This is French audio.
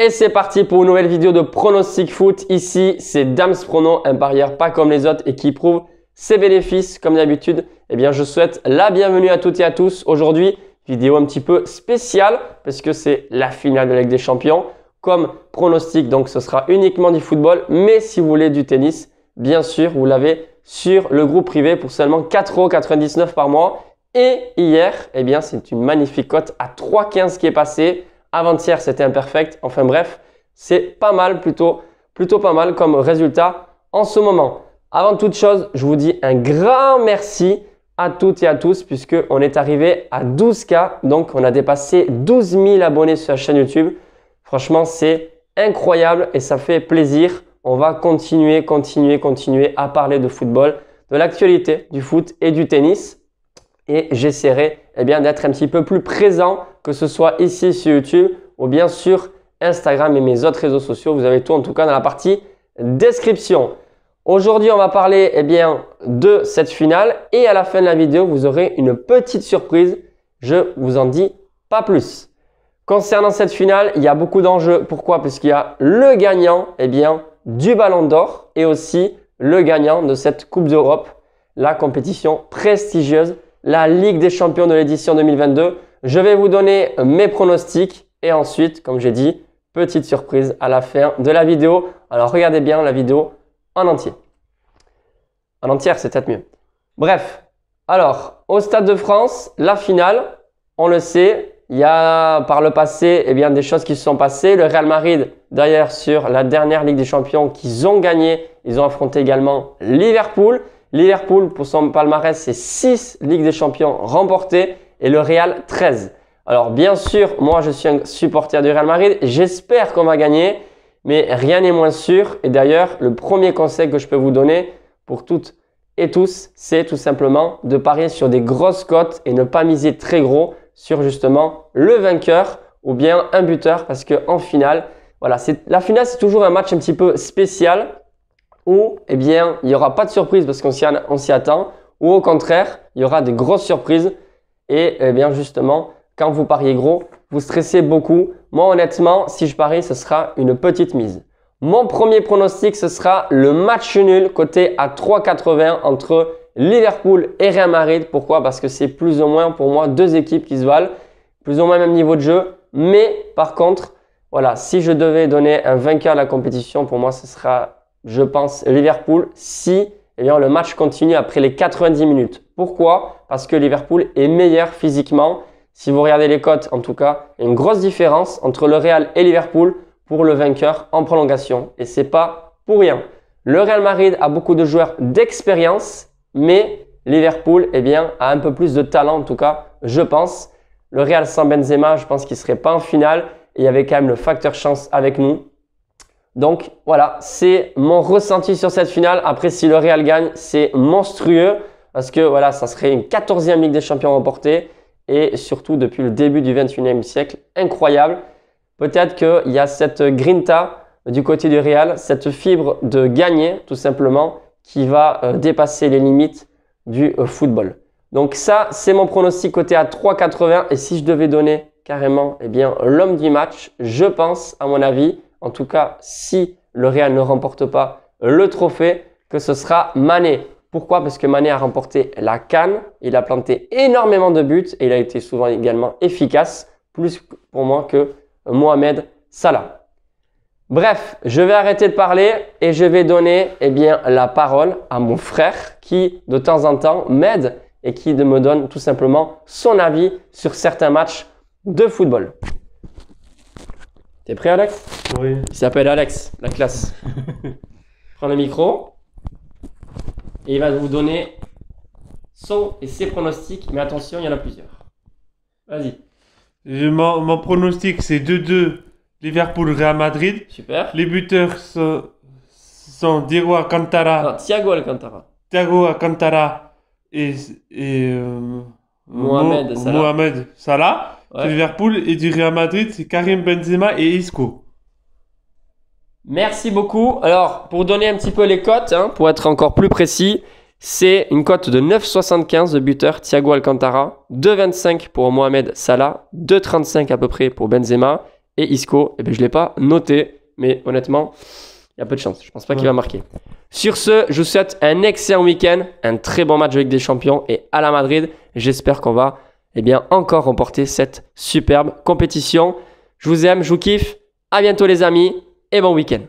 Et c'est parti pour une nouvelle vidéo de pronostic foot. Ici, c'est Dams Prono, un parieur pas comme les autres et qui prouve ses bénéfices comme d'habitude. Eh bien, je souhaite la bienvenue à toutes et à tous. Aujourd'hui, vidéo un petit peu spéciale parce que c'est la finale de la des Champions. Comme pronostic, donc ce sera uniquement du football. Mais si vous voulez du tennis, bien sûr, vous l'avez sur le groupe privé pour seulement 4,99€ par mois. Et hier, eh bien, c'est une magnifique cote à 3,15 qui est passée. Avant-hier, c'était imperfect. Enfin bref, c'est pas mal, plutôt, plutôt pas mal comme résultat en ce moment. Avant toute chose, je vous dis un grand merci à toutes et à tous puisqu'on est arrivé à 12K. Donc, on a dépassé 12 000 abonnés sur la chaîne YouTube. Franchement, c'est incroyable et ça fait plaisir. On va continuer, continuer, continuer à parler de football, de l'actualité du foot et du tennis. Et j'essaierai eh d'être un petit peu plus présent que ce soit ici sur YouTube ou bien sur Instagram et mes autres réseaux sociaux. Vous avez tout en tout cas dans la partie description. Aujourd'hui, on va parler eh de cette finale et à la fin de la vidéo, vous aurez une petite surprise. Je vous en dis pas plus. Concernant cette finale, il y a beaucoup d'enjeux. Pourquoi? Parce qu'il y a le gagnant eh bien, du Ballon d'Or et aussi le gagnant de cette Coupe d'Europe, la compétition prestigieuse, la Ligue des Champions de l'édition 2022. Je vais vous donner mes pronostics et ensuite, comme j'ai dit, petite surprise à la fin de la vidéo. Alors regardez bien la vidéo en entier. En entière, c'est peut-être mieux. Bref, alors au Stade de France, la finale, on le sait, il y a par le passé eh bien, des choses qui se sont passées. Le Real Madrid, d'ailleurs, sur la dernière Ligue des Champions qu'ils ont gagné, ils ont affronté également Liverpool. Liverpool, pour son palmarès, c'est 6 Ligues des Champions remportées et le Real 13. Alors bien sûr, moi je suis un supporter du Real Madrid, j'espère qu'on va gagner, mais rien n'est moins sûr. Et d'ailleurs, le premier conseil que je peux vous donner pour toutes et tous, c'est tout simplement de parier sur des grosses cotes et ne pas miser très gros sur justement le vainqueur ou bien un buteur parce que en finale, voilà, la finale c'est toujours un match un petit peu spécial où eh bien il n'y aura pas de surprise parce qu'on s'y attend ou au contraire il y aura des grosses surprises et eh bien justement, quand vous pariez gros, vous stressez beaucoup. Moi honnêtement, si je parie, ce sera une petite mise. Mon premier pronostic, ce sera le match nul côté à 3,80 entre Liverpool et Real Madrid. Pourquoi? Parce que c'est plus ou moins pour moi deux équipes qui se valent, plus ou moins même niveau de jeu. Mais par contre, voilà, si je devais donner un vainqueur à la compétition, pour moi, ce sera, je pense, Liverpool. Si eh bien, le match continue après les 90 minutes. Pourquoi? Parce que Liverpool est meilleur physiquement. Si vous regardez les cotes, en tout cas, il y a une grosse différence entre le Real et Liverpool pour le vainqueur en prolongation. Et c'est pas pour rien. Le Real Madrid a beaucoup de joueurs d'expérience, mais Liverpool eh bien, a un peu plus de talent, en tout cas, je pense. Le Real sans Benzema, je pense qu'il serait pas en finale. Il y avait quand même le facteur chance avec nous. Donc voilà, c'est mon ressenti sur cette finale. Après, si le Real gagne, c'est monstrueux parce que voilà, ça serait une 14e Ligue des Champions remportée et surtout depuis le début du 21e siècle, incroyable. Peut-être qu'il y a cette grinta du côté du Real, cette fibre de gagner tout simplement qui va euh, dépasser les limites du euh, football. Donc ça, c'est mon pronostic côté à 3,80 et si je devais donner carrément eh bien l'homme du match, je pense à mon avis en tout cas si le Real ne remporte pas le trophée, que ce sera Mané. Pourquoi? Parce que Mané a remporté la Cannes, il a planté énormément de buts et il a été souvent également efficace, plus pour moi que Mohamed Salah. Bref, je vais arrêter de parler et je vais donner eh bien, la parole à mon frère qui de temps en temps m'aide et qui me donne tout simplement son avis sur certains matchs de football. T'es prêt, Alex? Oui. Il s'appelle Alex, la classe. Prends le micro. Et il va vous donner son et ses pronostics. Mais attention, il y en a plusieurs. Vas-y. Mon, mon pronostic, c'est 2-2 Liverpool-Real Madrid. Super. Les buteurs sont, sont Diego Alcantara. Non, Thiago Alcantara. Thiago Alcantara et, et euh, Mohamed Salah. Mohamed Salah. Ouais. Liverpool et du Real Madrid, c'est Karim Benzema et Isco. Merci beaucoup. Alors, pour donner un petit peu les cotes, hein, pour être encore plus précis, c'est une cote de 9,75 de buteur Thiago Alcantara, 2,25 pour Mohamed Salah, 2,35 à peu près pour Benzema Et Isco, eh ben, je ne l'ai pas noté, mais honnêtement, il y a peu de chance. Je pense pas qu'il va marquer. Sur ce, je vous souhaite un excellent week-end, un très bon match avec des champions et à la Madrid. J'espère qu'on va eh bien, encore remporter cette superbe compétition. Je vous aime, je vous kiffe. À bientôt les amis et bon week-end.